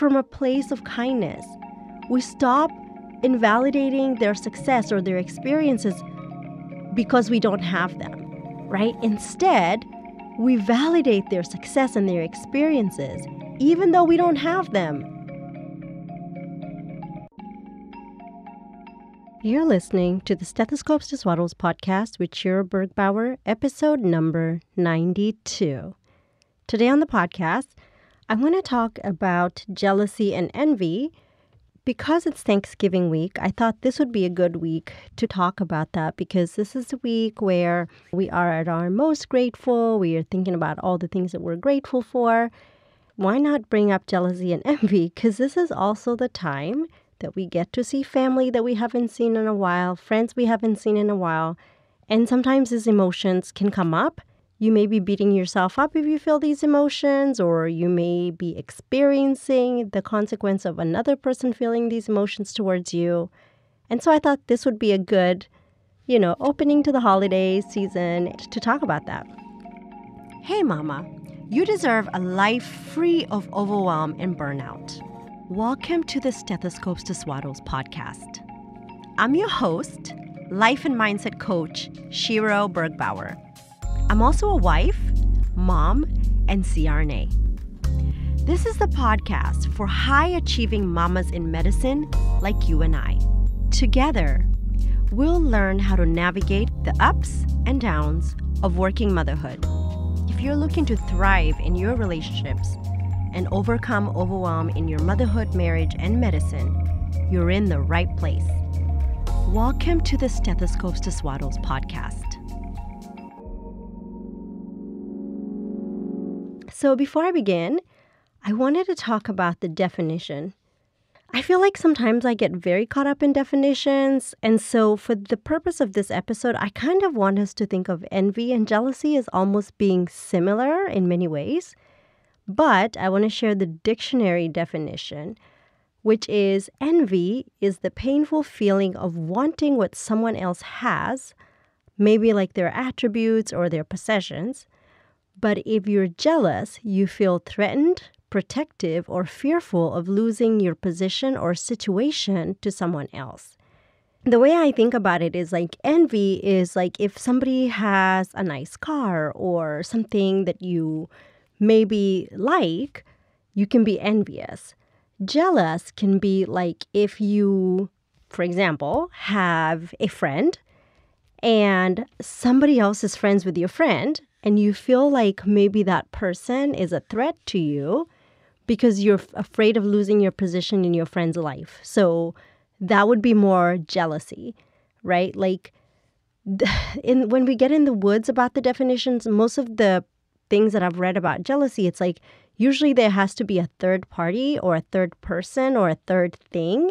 from a place of kindness. We stop invalidating their success or their experiences because we don't have them, right? Instead, we validate their success and their experiences, even though we don't have them. You're listening to the Stethoscopes to Swaddles podcast with Shiro Bergbauer, episode number 92. Today on the podcast, I want to talk about jealousy and envy. Because it's Thanksgiving week, I thought this would be a good week to talk about that because this is a week where we are at our most grateful. We are thinking about all the things that we're grateful for. Why not bring up jealousy and envy? Because this is also the time that we get to see family that we haven't seen in a while, friends we haven't seen in a while. And sometimes these emotions can come up. You may be beating yourself up if you feel these emotions, or you may be experiencing the consequence of another person feeling these emotions towards you. And so I thought this would be a good, you know, opening to the holiday season to talk about that. Hey, Mama, you deserve a life free of overwhelm and burnout. Welcome to the Stethoscopes to Swaddles podcast. I'm your host, life and mindset coach, Shiro Bergbauer. I'm also a wife, mom, and CRNA. This is the podcast for high achieving mamas in medicine like you and I. Together, we'll learn how to navigate the ups and downs of working motherhood. If you're looking to thrive in your relationships, and overcome overwhelm in your motherhood, marriage, and medicine, you're in the right place. Welcome to the Stethoscopes to Swaddles podcast. So, before I begin, I wanted to talk about the definition. I feel like sometimes I get very caught up in definitions. And so, for the purpose of this episode, I kind of want us to think of envy and jealousy as almost being similar in many ways. But I want to share the dictionary definition, which is envy is the painful feeling of wanting what someone else has, maybe like their attributes or their possessions. But if you're jealous, you feel threatened, protective, or fearful of losing your position or situation to someone else. The way I think about it is like envy is like if somebody has a nice car or something that you maybe like, you can be envious. Jealous can be like if you, for example, have a friend and somebody else is friends with your friend, and you feel like maybe that person is a threat to you because you're afraid of losing your position in your friend's life. So that would be more jealousy, right? Like, in when we get in the woods about the definitions, most of the things that I've read about jealousy, it's like usually there has to be a third party or a third person or a third thing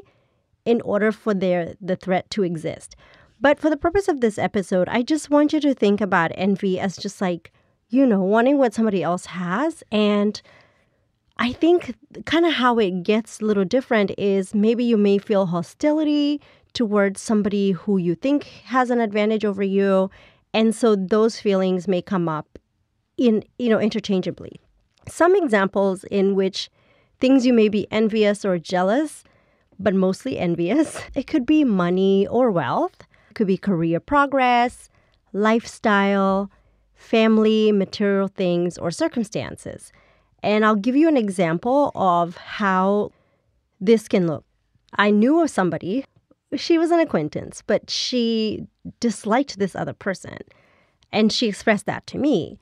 in order for their the threat to exist. But for the purpose of this episode, I just want you to think about envy as just like, you know, wanting what somebody else has and I think kind of how it gets a little different is maybe you may feel hostility towards somebody who you think has an advantage over you. And so those feelings may come up in you know interchangeably. Some examples in which things you may be envious or jealous, but mostly envious. It could be money or wealth. Could be career progress, lifestyle, family, material things, or circumstances. And I'll give you an example of how this can look. I knew of somebody, she was an acquaintance, but she disliked this other person. And she expressed that to me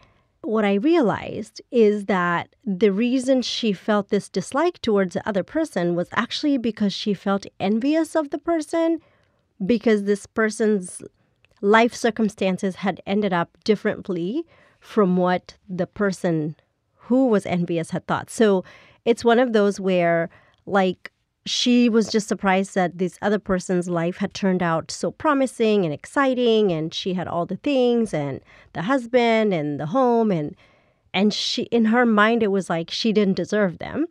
what I realized is that the reason she felt this dislike towards the other person was actually because she felt envious of the person because this person's life circumstances had ended up differently from what the person who was envious had thought. So it's one of those where, like, she was just surprised that this other person's life had turned out so promising and exciting and she had all the things and the husband and the home and and she in her mind it was like she didn't deserve them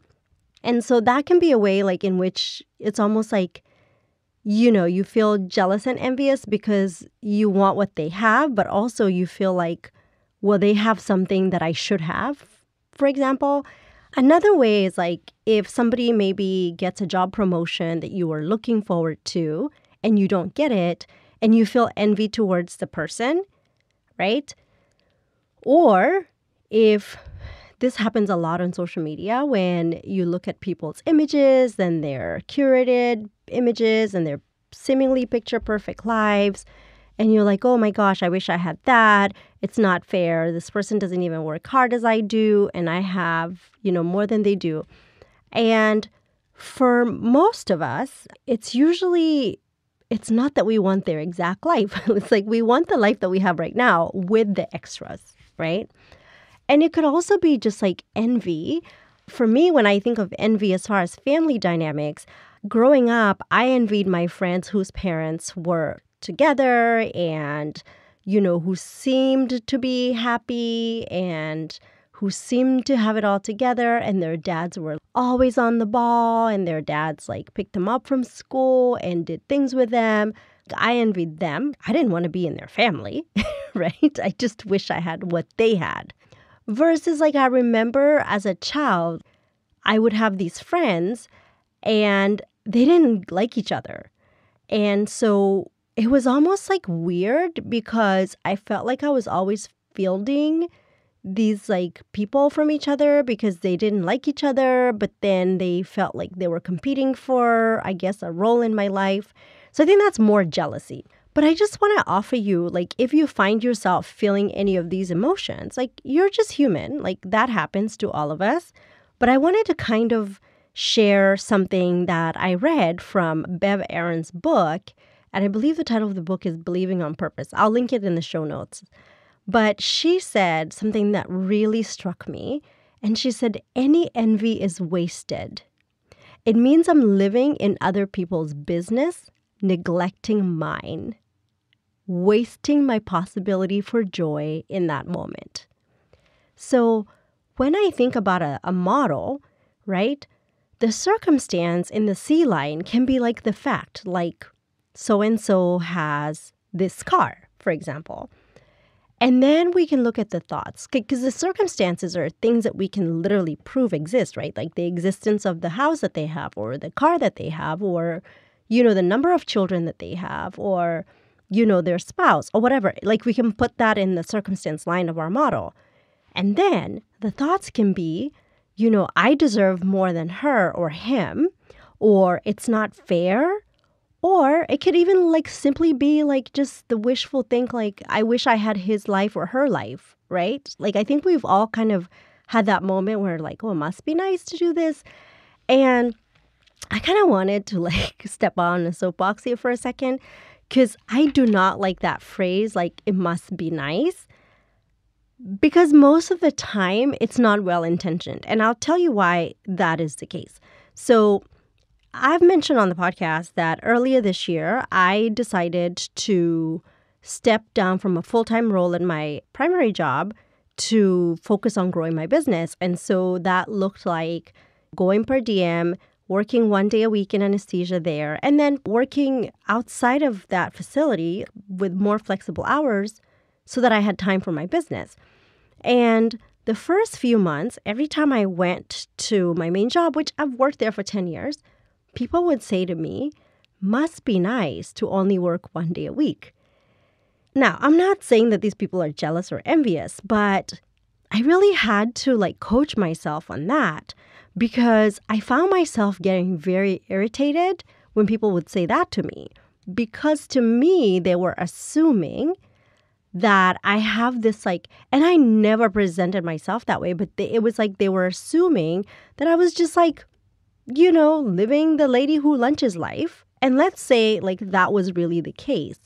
and so that can be a way like in which it's almost like you know you feel jealous and envious because you want what they have but also you feel like well they have something that i should have for example Another way is like if somebody maybe gets a job promotion that you were looking forward to and you don't get it and you feel envy towards the person, right? Or if this happens a lot on social media when you look at people's images, then they're curated images and their seemingly picture perfect lives. And you're like, oh my gosh, I wish I had that. It's not fair. This person doesn't even work hard as I do, and I have, you know, more than they do. And for most of us, it's usually it's not that we want their exact life. it's like we want the life that we have right now with the extras, right? And it could also be just like envy. For me, when I think of envy as far as family dynamics, growing up, I envied my friends whose parents were together and, you know, who seemed to be happy and who seemed to have it all together and their dads were always on the ball and their dads like picked them up from school and did things with them. I envied them. I didn't want to be in their family, right? I just wish I had what they had. Versus, like, I remember as a child, I would have these friends and they didn't like each other. And so it was almost like weird because I felt like I was always fielding these like people from each other because they didn't like each other, but then they felt like they were competing for, I guess, a role in my life. So I think that's more jealousy. But I just want to offer you like, if you find yourself feeling any of these emotions, like you're just human, like that happens to all of us. But I wanted to kind of share something that I read from Bev Aron's book. And I believe the title of the book is Believing on Purpose. I'll link it in the show notes. But she said something that really struck me. And she said, Any envy is wasted. It means I'm living in other people's business, neglecting mine, wasting my possibility for joy in that moment. So when I think about a, a model, right, the circumstance in the C line can be like the fact, like so and so has this car, for example. And then we can look at the thoughts because the circumstances are things that we can literally prove exist, right? Like the existence of the house that they have, or the car that they have, or, you know, the number of children that they have, or, you know, their spouse, or whatever. Like we can put that in the circumstance line of our model. And then the thoughts can be, you know, I deserve more than her or him, or it's not fair, or it could even like simply be like just the wishful think like I wish I had his life or her life, right? Like I think we've all kind of had that moment where like, oh, it must be nice to do this. And I kind of wanted to like step on a soapbox here for a second because I do not like that phrase, like, it must be nice. Because most of the time, it's not well intentioned. And I'll tell you why that is the case. So, I've mentioned on the podcast that earlier this year, I decided to step down from a full time role in my primary job to focus on growing my business. And so that looked like going per diem, working one day a week in anesthesia there, and then working outside of that facility with more flexible hours so that I had time for my business. And the first few months, every time I went to my main job, which I've worked there for 10 years, people would say to me, must be nice to only work one day a week. Now, I'm not saying that these people are jealous or envious, but I really had to like coach myself on that because I found myself getting very irritated when people would say that to me. Because to me, they were assuming that I have this like, and I never presented myself that way, but they, it was like they were assuming that I was just like you know, living the lady who lunches life. And let's say like that was really the case.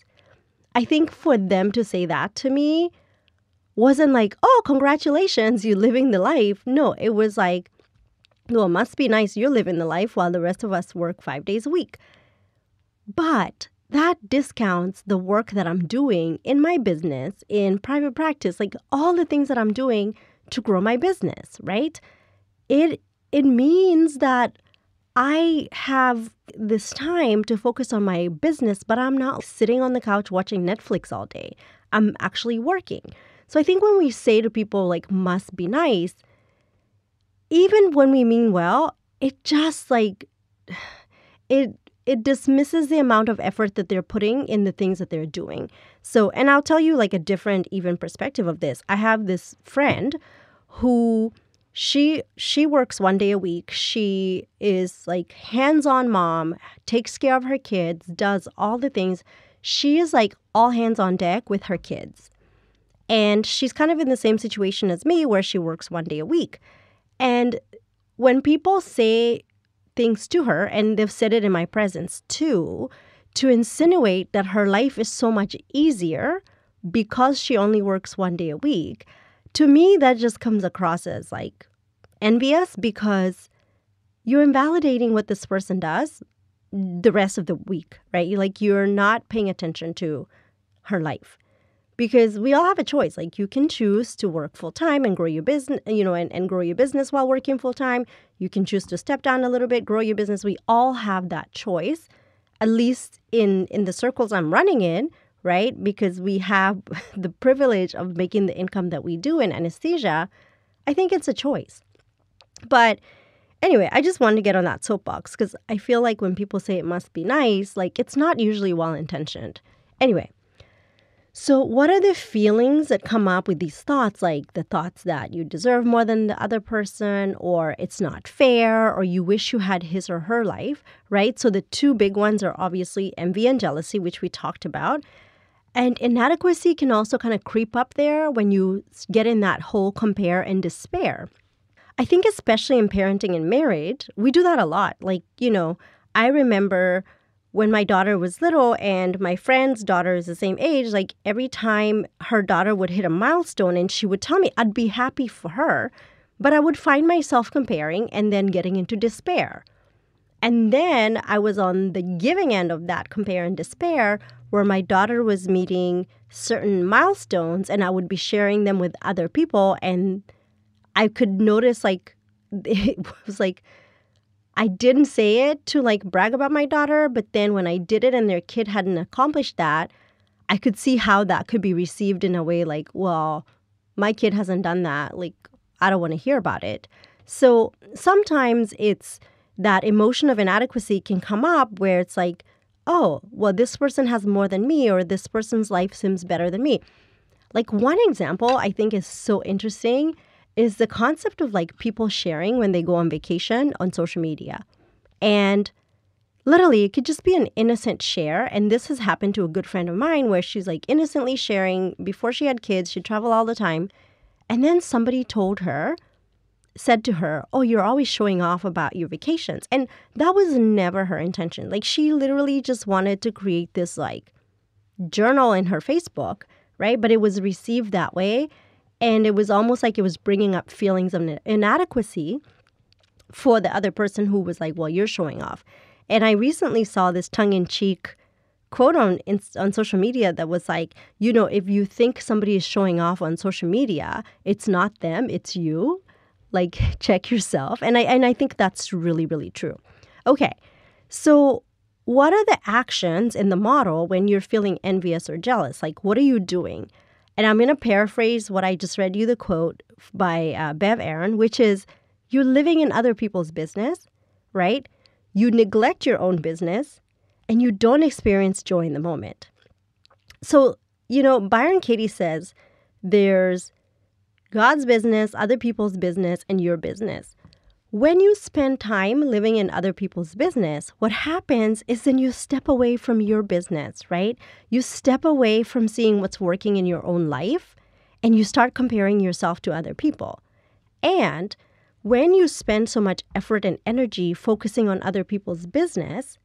I think for them to say that to me wasn't like, oh, congratulations, you're living the life. No, it was like, well, it must be nice you're living the life while the rest of us work five days a week. But that discounts the work that I'm doing in my business, in private practice, like all the things that I'm doing to grow my business, right? It it means that I have this time to focus on my business, but I'm not sitting on the couch watching Netflix all day. I'm actually working. So I think when we say to people, like, must be nice, even when we mean well, it just like it it dismisses the amount of effort that they're putting in the things that they're doing. So, and I'll tell you like a different even perspective of this. I have this friend who she she works one day a week. She is like hands-on mom, takes care of her kids, does all the things. She is like all hands on deck with her kids. And she's kind of in the same situation as me where she works one day a week. And when people say things to her, and they've said it in my presence too, to insinuate that her life is so much easier because she only works one day a week, to me, that just comes across as like envious because you're invalidating what this person does the rest of the week, right? Like you're not paying attention to her life. Because we all have a choice. Like you can choose to work full time and grow your business, you know, and, and grow your business while working full time. You can choose to step down a little bit, grow your business. We all have that choice, at least in in the circles I'm running in, right? Because we have the privilege of making the income that we do in anesthesia. I think it's a choice. But anyway, I just wanted to get on that soapbox because I feel like when people say it must be nice, like it's not usually well intentioned. Anyway, so what are the feelings that come up with these thoughts? Like the thoughts that you deserve more than the other person, or it's not fair, or you wish you had his or her life, right? So the two big ones are obviously envy and jealousy, which we talked about. And inadequacy can also kind of creep up there when you get in that whole compare and despair. I think, especially in parenting and marriage, we do that a lot. Like, you know, I remember when my daughter was little and my friend's daughter is the same age, like every time her daughter would hit a milestone and she would tell me, I'd be happy for her, but I would find myself comparing and then getting into despair. And then I was on the giving end of that compare and despair, where my daughter was meeting certain milestones and I would be sharing them with other people and I could notice like it was like I didn't say it to like brag about my daughter, but then when I did it and their kid hadn't accomplished that, I could see how that could be received in a way like, well, my kid hasn't done that. Like, I don't want to hear about it. So sometimes it's that emotion of inadequacy can come up where it's like, oh, well, this person has more than me, or this person's life seems better than me. Like, one example I think is so interesting is the concept of like people sharing when they go on vacation on social media. And literally, it could just be an innocent share. And this has happened to a good friend of mine where she's like innocently sharing before she had kids, she'd travel all the time. And then somebody told her, said to her, Oh, you're always showing off about your vacations. And that was never her intention. Like, she literally just wanted to create this like journal in her Facebook, right? But it was received that way. And it was almost like it was bringing up feelings of inadequacy for the other person who was like, well, you're showing off. And I recently saw this tongue in cheek quote on on social media that was like, you know, if you think somebody is showing off on social media, it's not them, it's you. Like check yourself. And I and I think that's really really true. Okay. So what are the actions in the model when you're feeling envious or jealous? Like what are you doing? And I'm going to paraphrase what I just read you the quote by uh, Bev Aron, which is You're living in other people's business, right? You neglect your own business and you don't experience joy in the moment. So, you know, Byron Katie says there's God's business, other people's business, and your business. When you spend time living in other people's business, what happens is then you step away from your business, right? You step away from seeing what's working in your own life and you start comparing yourself to other people. And when you spend so much effort and energy focusing on other people's business,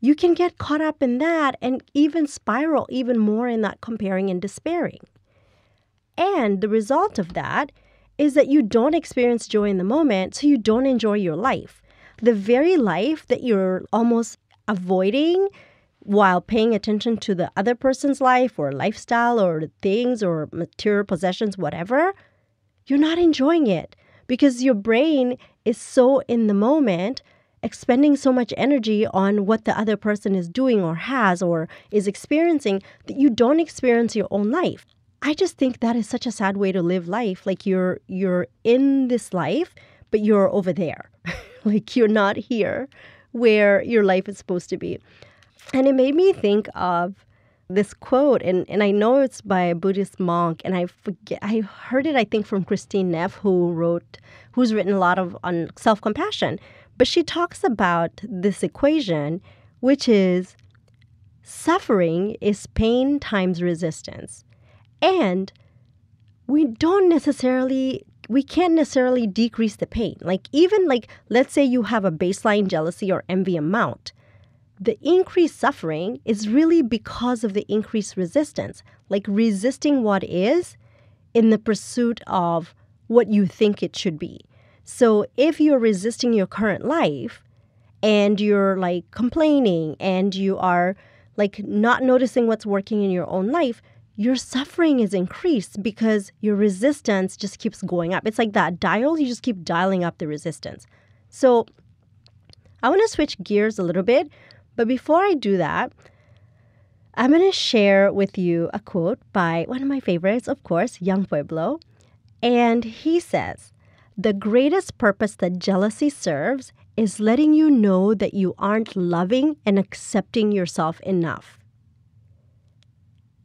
you can get caught up in that and even spiral even more in that comparing and despairing. And the result of that is that you don't experience joy in the moment, so you don't enjoy your life. The very life that you're almost avoiding while paying attention to the other person's life or lifestyle or things or material possessions, whatever, you're not enjoying it because your brain is so in the moment, expending so much energy on what the other person is doing or has or is experiencing that you don't experience your own life. I just think that is such a sad way to live life. Like you're you're in this life, but you're over there. like you're not here where your life is supposed to be. And it made me think of this quote, and, and I know it's by a Buddhist monk, and I forget I heard it I think from Christine Neff, who wrote who's written a lot of on self compassion. But she talks about this equation, which is suffering is pain times resistance. And we don't necessarily we can't necessarily decrease the pain. Like even like let's say you have a baseline jealousy or envy amount the increased suffering is really because of the increased resistance, like resisting what is in the pursuit of what you think it should be. So if you're resisting your current life and you're like complaining and you are like not noticing what's working in your own life, your suffering is increased because your resistance just keeps going up. It's like that dial, you just keep dialing up the resistance. So I want to switch gears a little bit but before I do that, I'm going to share with you a quote by one of my favorites, of course, Yung Pueblo. And he says, The greatest purpose that jealousy serves is letting you know that you aren't loving and accepting yourself enough.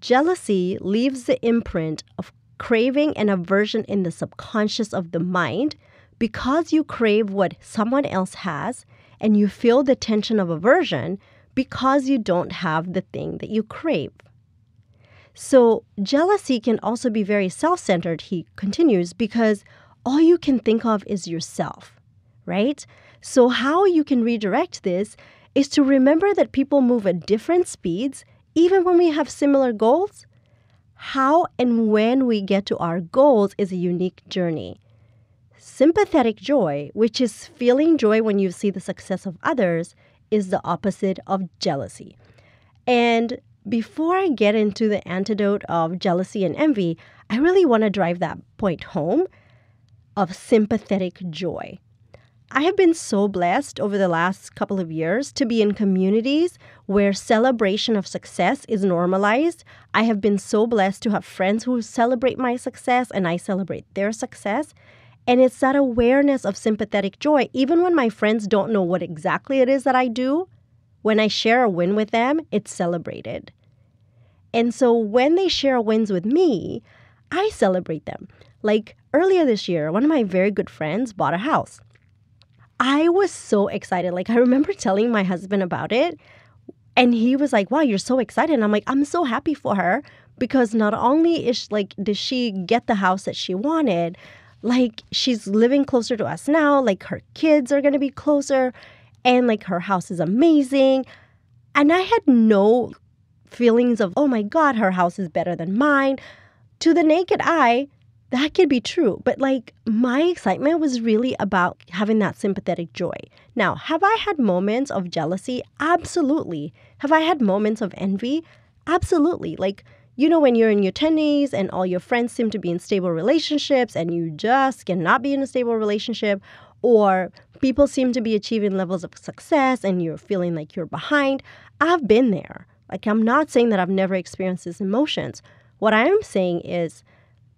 Jealousy leaves the imprint of craving and aversion in the subconscious of the mind because you crave what someone else has and you feel the tension of aversion because you don't have the thing that you crave. So, jealousy can also be very self centered, he continues, because all you can think of is yourself, right? So, how you can redirect this is to remember that people move at different speeds, even when we have similar goals. How and when we get to our goals is a unique journey. Sympathetic joy, which is feeling joy when you see the success of others, is the opposite of jealousy. And before I get into the antidote of jealousy and envy, I really want to drive that point home of sympathetic joy. I have been so blessed over the last couple of years to be in communities where celebration of success is normalized. I have been so blessed to have friends who celebrate my success and I celebrate their success. And it's that awareness of sympathetic joy, even when my friends don't know what exactly it is that I do, when I share a win with them, it's celebrated. And so when they share wins with me, I celebrate them. Like earlier this year, one of my very good friends bought a house. I was so excited. Like I remember telling my husband about it, and he was like, "Wow, you're so excited." And I'm like, "I'm so happy for her because not only is she, like did she get the house that she wanted, like she's living closer to us now like her kids are to be closer and like her house is amazing and i had no feelings of oh my god her house is better than mine to the naked eye that could be true but like my excitement was really about having that sympathetic joy now have i had moments of jealousy absolutely have i had moments of envy absolutely like you know, when you're in your 20s and all your friends seem to be in stable relationships and you just cannot be in a stable relationship, or people seem to be achieving levels of success and you're feeling like you're behind. I've been there. Like, I'm not saying that I've never experienced these emotions. What I am saying is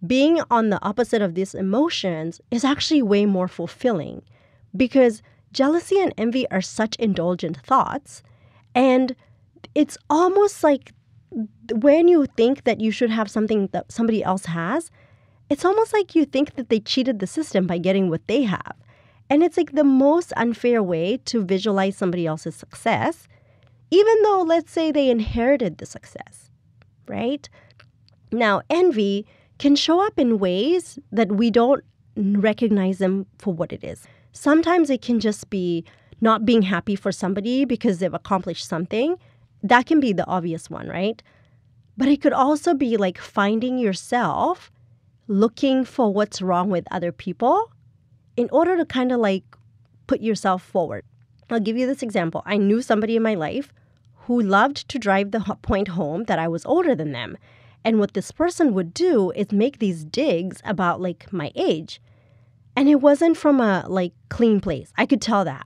being on the opposite of these emotions is actually way more fulfilling because jealousy and envy are such indulgent thoughts. And it's almost like when you think that you should have something that somebody else has, it's almost like you think that they cheated the system by getting what they have. And it's like the most unfair way to visualize somebody else's success, even though, let's say, they inherited the success, right? Now, envy can show up in ways that we don't recognize them for what it is. Sometimes it can just be not being happy for somebody because they've accomplished something that can be the obvious one, right? But it could also be like finding yourself looking for what's wrong with other people in order to kind of like put yourself forward. I'll give you this example. I knew somebody in my life who loved to drive the point home that I was older than them. And what this person would do is make these digs about like my age. And it wasn't from a like clean place. I could tell that.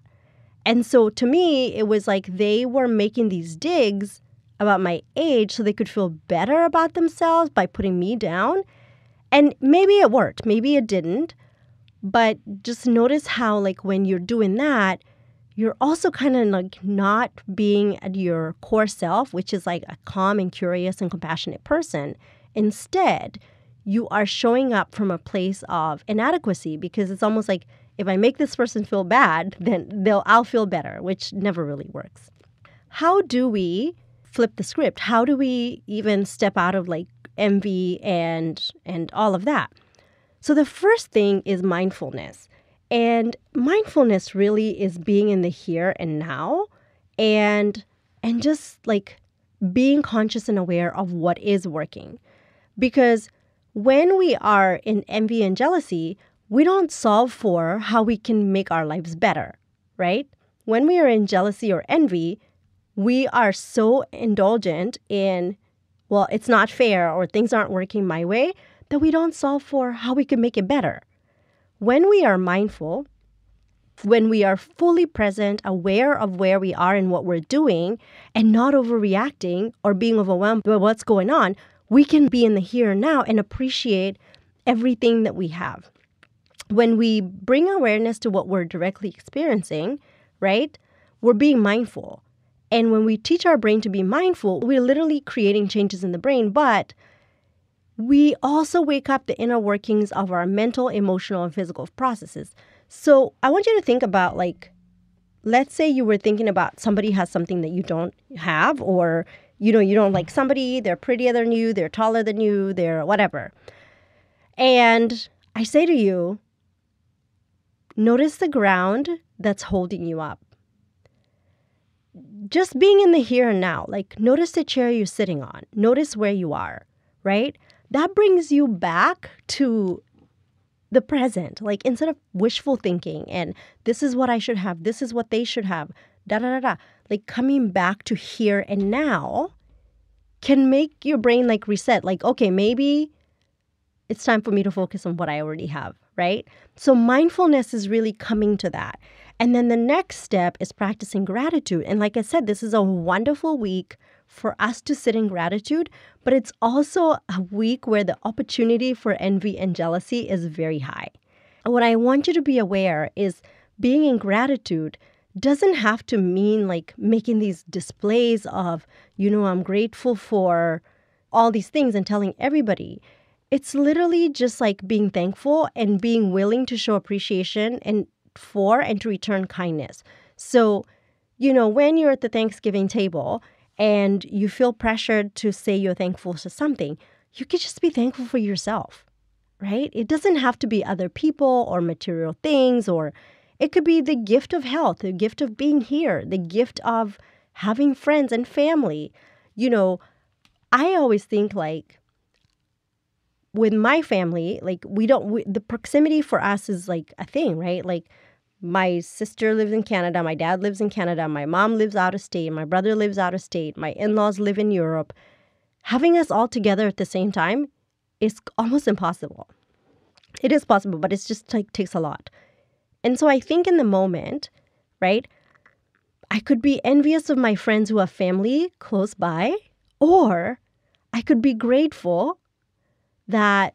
And so to me, it was like they were making these digs about my age so they could feel better about themselves by putting me down. And maybe it worked, maybe it didn't. But just notice how, like, when you're doing that, you're also kind of like not being at your core self, which is like a calm and curious and compassionate person. Instead, you are showing up from a place of inadequacy because it's almost like if I make this person feel bad, then they'll I'll feel better, which never really works. How do we flip the script? How do we even step out of like envy and and all of that? So the first thing is mindfulness. And mindfulness really is being in the here and now and and just like being conscious and aware of what is working. Because when we are in envy and jealousy, we don't solve for how we can make our lives better, right? When we are in jealousy or envy, we are so indulgent in, well, it's not fair or things aren't working my way that we don't solve for how we can make it better. When we are mindful, when we are fully present, aware of where we are and what we're doing, and not overreacting or being overwhelmed by what's going on, we can be in the here and now and appreciate everything that we have when we bring awareness to what we're directly experiencing, right, we're being mindful. And when we teach our brain to be mindful, we're literally creating changes in the brain, but we also wake up the inner workings of our mental, emotional, and physical processes. So I want you to think about like, let's say you were thinking about somebody has something that you don't have, or you know, you don't like somebody, they're prettier than you, they're taller than you, they're whatever. And I say to you, Notice the ground that's holding you up. Just being in the here and now, like notice the chair you're sitting on, notice where you are, right? That brings you back to the present. Like instead of wishful thinking and this is what I should have, this is what they should have, da da da da. Like coming back to here and now can make your brain like reset. Like, okay, maybe it's time for me to focus on what I already have right? So mindfulness is really coming to that. And then the next step is practicing gratitude. And like I said, this is a wonderful week for us to sit in gratitude, but it's also a week where the opportunity for envy and jealousy is very high. What I want you to be aware is being in gratitude doesn't have to mean like making these displays of, you know, I'm grateful for all these things and telling everybody. It's literally just like being thankful and being willing to show appreciation and for and to return kindness. So, you know, when you're at the Thanksgiving table and you feel pressured to say you're thankful for something, you could just be thankful for yourself, right? It doesn't have to be other people or material things, or it could be the gift of health, the gift of being here, the gift of having friends and family. You know, I always think like, with my family, like we don't we, the proximity for us is like a thing, right? Like my sister lives in Canada, my dad lives in Canada, my mom lives out of state, my brother lives out of state, my in-laws live in Europe. Having us all together at the same time is almost impossible. It is possible, but it's just like takes a lot. And so I think in the moment, right? I could be envious of my friends who have family close by, or I could be grateful that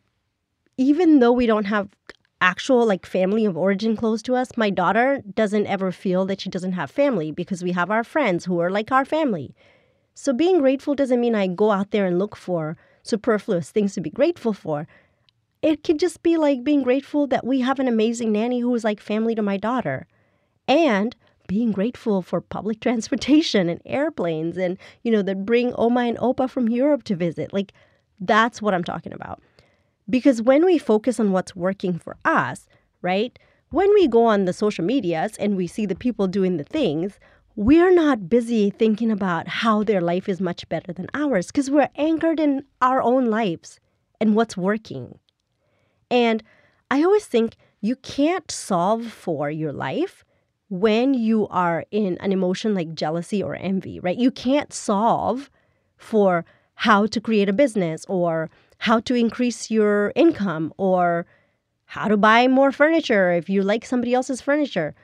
even though we don't have actual like family of origin close to us, my daughter doesn't ever feel that she doesn't have family because we have our friends who are like our family. So being grateful doesn't mean I go out there and look for superfluous things to be grateful for. It could just be like being grateful that we have an amazing nanny who is like family to my daughter. And being grateful for public transportation and airplanes and, you know, that bring Oma and Opa from Europe to visit. Like that's what I'm talking about. Because when we focus on what's working for us, right? When we go on the social medias and we see the people doing the things, we're not busy thinking about how their life is much better than ours because we're anchored in our own lives and what's working. And I always think you can't solve for your life when you are in an emotion like jealousy or envy, right? You can't solve for how to create a business or how to increase your income or how to buy more furniture if you like somebody else's furniture.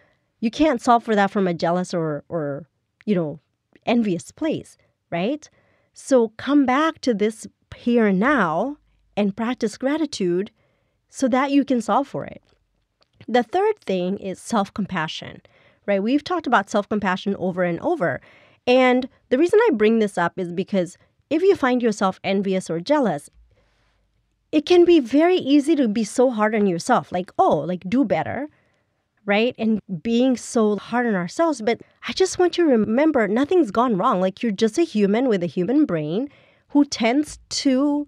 You can't solve for that from a jealous or or you know, envious place, right? So come back to this here and now and practice gratitude so that you can solve for it. The third thing is self compassion, right? We've talked about self compassion over and over. And the reason I bring this up is because if you find yourself envious or jealous, it can be very easy to be so hard on yourself, like, oh, like do better, right? And being so hard on ourselves. But I just want you to remember nothing's gone wrong. Like, you're just a human with a human brain who tends to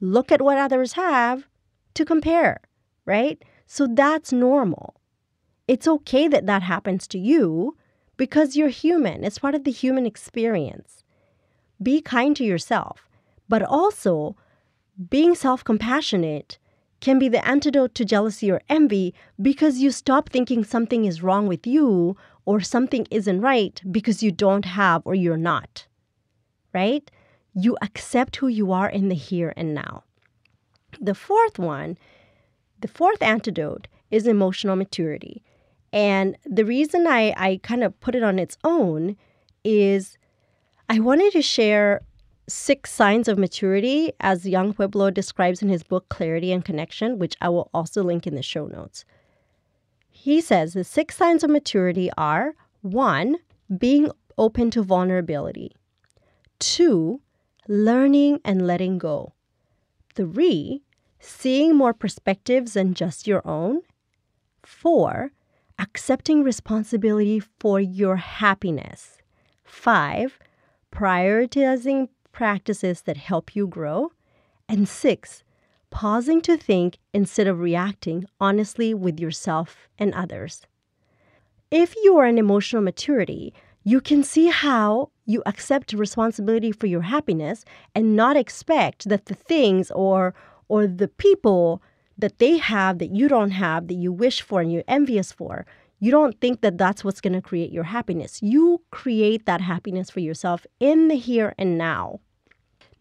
look at what others have to compare, right? So that's normal. It's okay that that happens to you because you're human. It's part of the human experience. Be kind to yourself, but also being self compassionate can be the antidote to jealousy or envy because you stop thinking something is wrong with you or something isn't right because you don't have or you're not. Right? You accept who you are in the here and now. The fourth one, the fourth antidote is emotional maturity. And the reason I, I kind of put it on its own is I wanted to share six signs of maturity, as Yung Pueblo describes in his book Clarity and Connection, which I will also link in the show notes. He says the six signs of maturity are one, being open to vulnerability, two, learning and letting go, three, seeing more perspectives than just your own, four, accepting responsibility for your happiness, five, prioritizing practices that help you grow. And six, pausing to think instead of reacting honestly with yourself and others. If you are in emotional maturity, you can see how you accept responsibility for your happiness and not expect that the things or or the people that they have that you don't have that you wish for and you're envious for you don't think that that's what's going to create your happiness. You create that happiness for yourself in the here and now.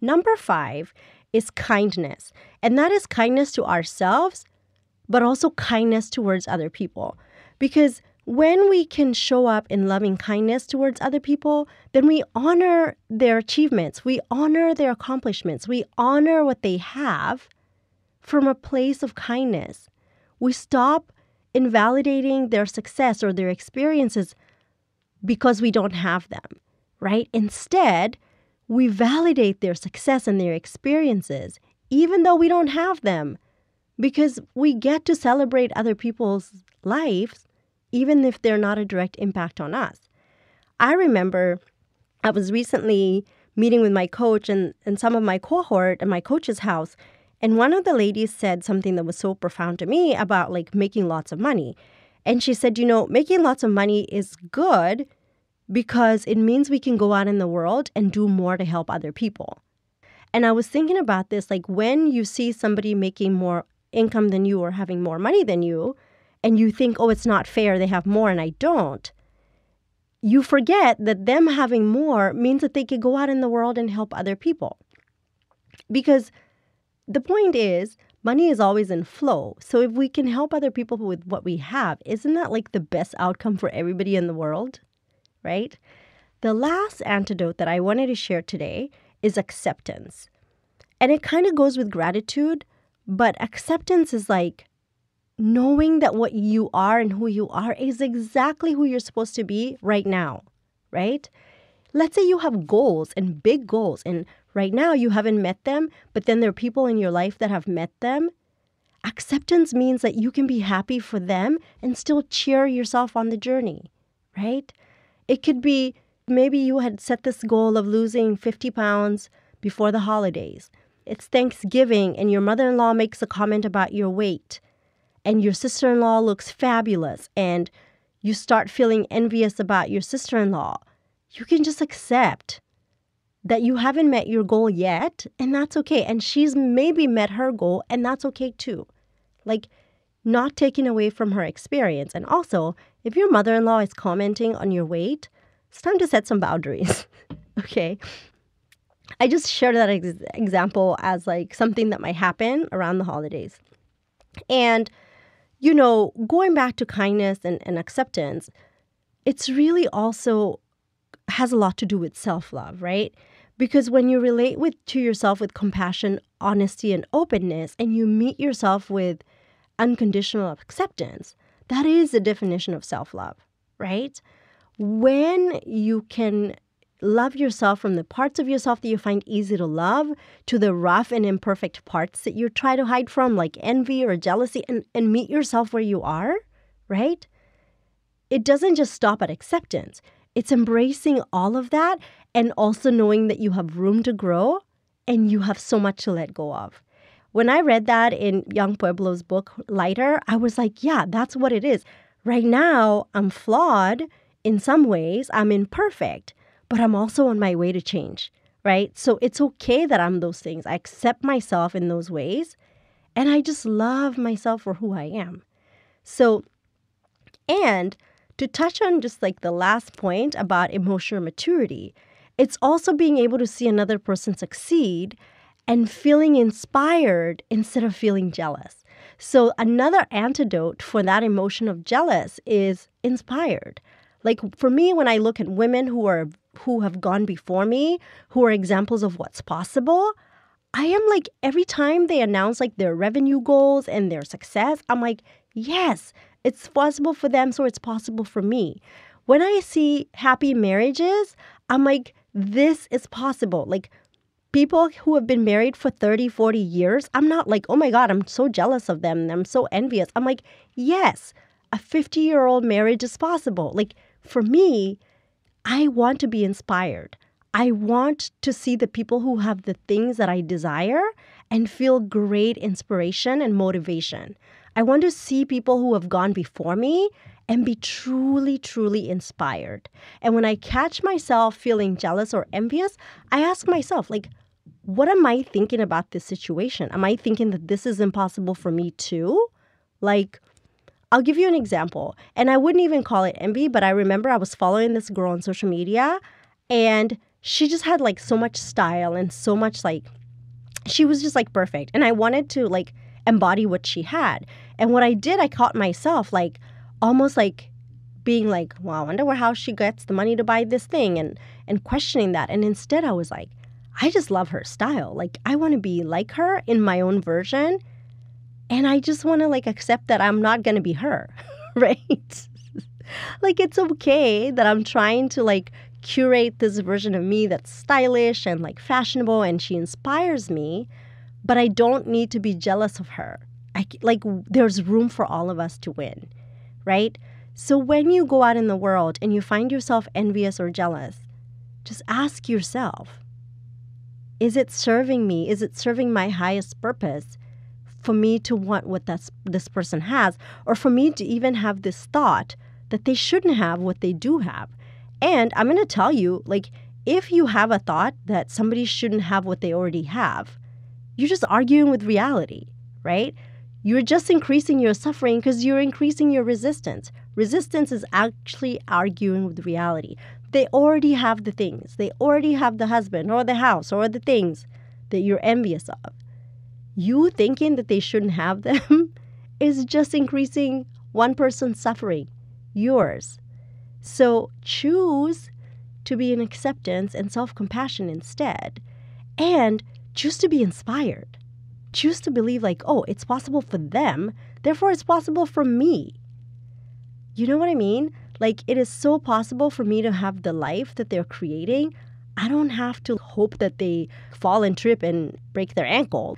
Number five is kindness, and that is kindness to ourselves, but also kindness towards other people. Because when we can show up in loving kindness towards other people, then we honor their achievements, we honor their accomplishments, we honor what they have from a place of kindness. We stop invalidating their success or their experiences because we don't have them, right? Instead, we validate their success and their experiences, even though we don't have them, because we get to celebrate other people's lives, even if they're not a direct impact on us. I remember I was recently meeting with my coach and, and some of my cohort at my coach's house, and one of the ladies said something that was so profound to me about like making lots of money. And she said, you know, making lots of money is good because it means we can go out in the world and do more to help other people. And I was thinking about this like when you see somebody making more income than you or having more money than you, and you think, oh, it's not fair, they have more and I don't, you forget that them having more means that they could go out in the world and help other people. Because the point is, money is always in flow. So if we can help other people with what we have, isn't that like the best outcome for everybody in the world? Right? The last antidote that I wanted to share today is acceptance. And it kind of goes with gratitude, but acceptance is like knowing that what you are and who you are is exactly who you're supposed to be right now, right? Let's say you have goals and big goals, and right now you haven't met them, but then there are people in your life that have met them. Acceptance means that you can be happy for them and still cheer yourself on the journey, right? It could be maybe you had set this goal of losing 50 pounds before the holidays. It's Thanksgiving, and your mother in law makes a comment about your weight, and your sister in law looks fabulous, and you start feeling envious about your sister in law you can just accept that you haven't met your goal yet, and that's okay. And she's maybe met her goal, and that's okay too. Like, not taking away from her experience. And also, if your mother in law is commenting on your weight, it's time to set some boundaries. okay. I just shared that ex- example as like something that might happen around the holidays. And, you know, going back to kindness and, and acceptance, it's really also has a lot to do with self-love, right? Because when you relate with to yourself with compassion, honesty and openness and you meet yourself with unconditional acceptance, That is the definition of self love, right? When you can love yourself from the parts of yourself that you find easy to love to the rough and imperfect parts that you try to hide from, like envy or jealousy, and, and meet yourself where you are, right? It doesn't just stop at acceptance, it's embracing all of that and also knowing that you have room to grow and you have so much to let go of. When I read that in Yung Pueblo's book, Lighter, I was like, yeah, that's what it is. Right now, I'm flawed in some ways, I'm imperfect, but I'm also on my way to change, right? So it's okay that I'm those things. I accept myself in those ways, and I just love myself for who I am. So, and to touch on just like the last point about emotional maturity, it's also being able to see another person succeed and feeling inspired instead of feeling jealous. So, another antidote for that emotion of jealous is inspired. Like for me, when I look at women who are who have gone before me, who are examples of what's possible, I am like every time they announce like their revenue goals and their success, I'm like, yes, it's possible for them, so it's possible for me. When I see happy marriages, I'm like, this is possible. Like people who have been married for 30, 40 years, I'm not like, oh my God, I'm so jealous of them. I'm so envious. I'm like, yes, a 50 year old marriage is possible. Like for me, I want to be inspired. I want to see the people who have the things that I desire and feel great inspiration and motivation. I want to see people who have gone before me and be truly, truly inspired. And when I catch myself feeling jealous or envious, I ask myself, like, what am I thinking about this situation? Am I thinking that this is impossible for me too? Like, I'll give you an example. And I wouldn't even call it envy, but I remember I was following this girl on social media and she just had like so much style and so much like she was just like perfect. And I wanted to like embody what she had. And what I did, I caught myself like almost like being like, wow, I wonder where how she gets the money to buy this thing and and questioning that. And instead I was like, I just love her style. Like I want to be like her in my own version and I just want to like accept that I'm not going to be her, right? like it's okay that I'm trying to like curate this version of me that's stylish and like fashionable and she inspires me, but I don't need to be jealous of her. I, like there's room for all of us to win, right? So when you go out in the world and you find yourself envious or jealous, just ask yourself, is it serving me? Is it serving my highest purpose? for me to want what that's, this person has, or for me to even have this thought that they shouldn't have what they do have. And I'm going to tell you, like, if you have a thought that somebody shouldn't have what they already have, you're just arguing with reality, right? You're just increasing your suffering because you're increasing your resistance. Resistance is actually arguing with reality. They already have the things, they already have the husband or the house or the things that you're envious of you thinking that they shouldn't have them is just increasing one person's suffering, yours. So choose to be in acceptance and self compassion instead, and choose to be inspired. Choose to believe, like, oh, it's possible for them, therefore it's possible for me. You know what I mean? Like, it is so possible for me to have the life that they're creating. I don't have to hope that they fall and trip and break their ankle.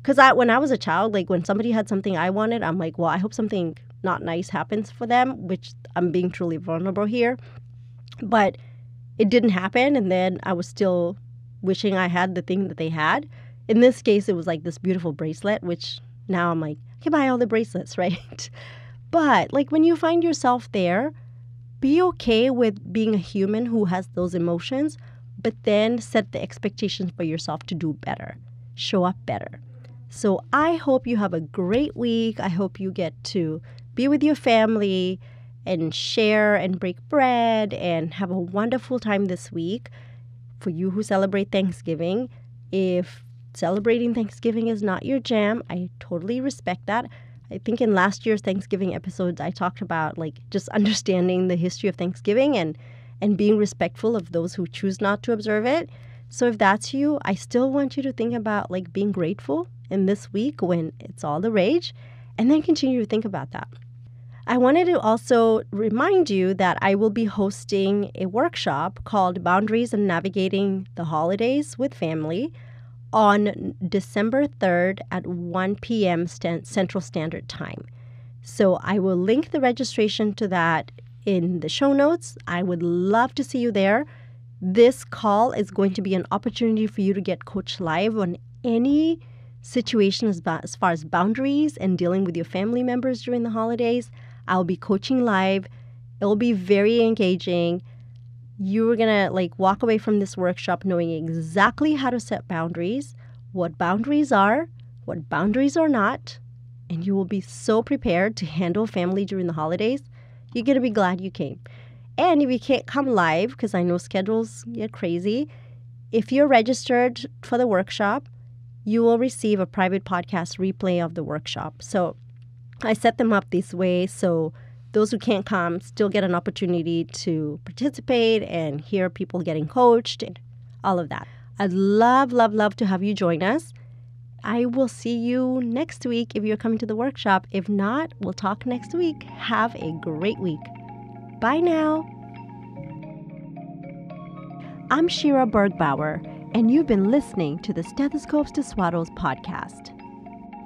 Because I, when I was a child, like when somebody had something I wanted, I'm like, well, I hope something not nice happens for them, which I'm being truly vulnerable here. But it didn't happen. And then I was still wishing I had the thing that they had. In this case, it was like this beautiful bracelet, which now I'm like, I can buy all the bracelets, right? but like when you find yourself there, be okay with being a human who has those emotions, but then set the expectations for yourself to do better, show up better. So I hope you have a great week. I hope you get to be with your family and share and break bread and have a wonderful time this week. For you who celebrate Thanksgiving, if celebrating Thanksgiving is not your jam, I totally respect that. I think in last year's Thanksgiving episodes, I talked about like just understanding the history of Thanksgiving and and being respectful of those who choose not to observe it. So if that's you, I still want you to think about like being grateful in this week when it's all the rage, and then continue to think about that. I wanted to also remind you that I will be hosting a workshop called Boundaries and Navigating the Holidays with Family on December 3rd at 1 p.m. Central Standard Time. So I will link the registration to that in the show notes. I would love to see you there. This call is going to be an opportunity for you to get coached live on any situation as, as far as boundaries and dealing with your family members during the holidays. I'll be coaching live. It'll be very engaging. You're going to like walk away from this workshop knowing exactly how to set boundaries, what boundaries are, what boundaries are not, and you will be so prepared to handle family during the holidays. You're going to be glad you came. And if you can't come live, because I know schedules get crazy, if you're registered for the workshop, you will receive a private podcast replay of the workshop. So I set them up this way so those who can't come still get an opportunity to participate and hear people getting coached and all of that. I'd love, love, love to have you join us. I will see you next week if you're coming to the workshop. If not, we'll talk next week. Have a great week. Bye now. I'm Shiro Bergbauer, and you've been listening to the Stethoscopes to Swaddles podcast.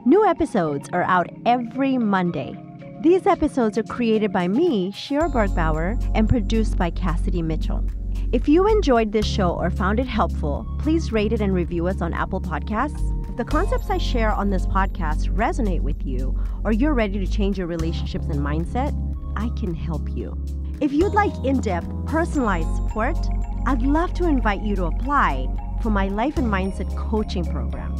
New episodes are out every Monday. These episodes are created by me, Shiro Bergbauer, and produced by Cassidy Mitchell. If you enjoyed this show or found it helpful, please rate it and review us on Apple Podcasts the concepts I share on this podcast resonate with you, or you're ready to change your relationships and mindset, I can help you. If you'd like in depth, personalized support, I'd love to invite you to apply for my Life and Mindset coaching program.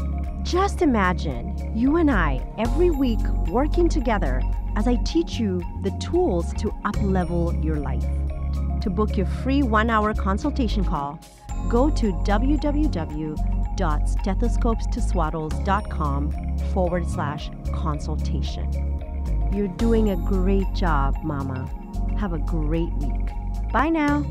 Just imagine you and I every week working together as I teach you the tools to uplevel your life. To book your free one hour consultation call, go to www www.stethoscopestoswaddles.com forward slash consultation. You're doing a great job, Mama. Have a great week. Bye now.